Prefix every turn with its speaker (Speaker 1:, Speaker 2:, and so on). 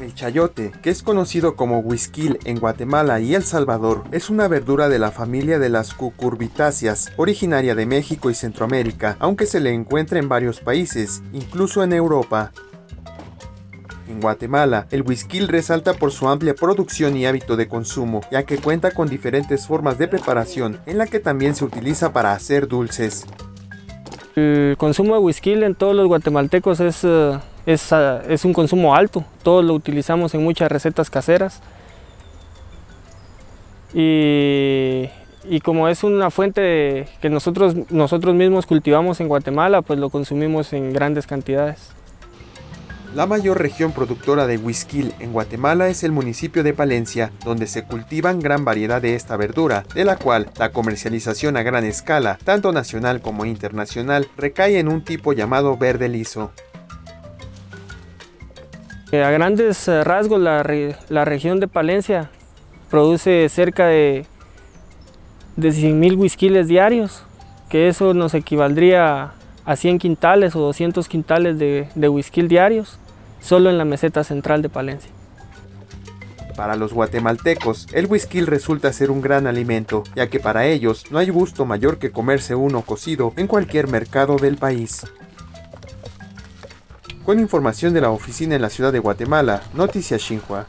Speaker 1: El chayote, que es conocido como huisquil en Guatemala y El Salvador, es una verdura de la familia de las cucurbitáceas, originaria de México y Centroamérica, aunque se le encuentra en varios países, incluso en Europa. En Guatemala, el huisquil resalta por su amplia producción y hábito de consumo, ya que cuenta con diferentes formas de preparación, en la que también se utiliza para hacer dulces.
Speaker 2: El consumo de whisky en todos los guatemaltecos es, eh, es, eh, es, un consumo alto. Todos lo utilizamos en muchas recetas caseras. Y, y como es una fuente que nosotros, nosotros mismos cultivamos en Guatemala, pues lo consumimos en grandes cantidades.
Speaker 1: La mayor región productora de whisky en Guatemala es el municipio de Palencia, donde se cultivan gran variedad de esta verdura, de la cual la comercialización a gran escala, tanto nacional como internacional, recae en un tipo llamado verde liso.
Speaker 2: A grandes eh, rasgos, la, la región de Palencia produce cerca de, de 100.000 whiskiles diarios, que eso nos equivaldría a 100 quintales o 200 quintales de, de whisky diarios, solo en la meseta central de Palencia.
Speaker 1: Para los guatemaltecos, el whisky resulta ser un gran alimento, ya que para ellos no hay gusto mayor que comerse uno cocido en cualquier mercado del país. Con información de la oficina en la ciudad de Guatemala, Noticias Xinhua.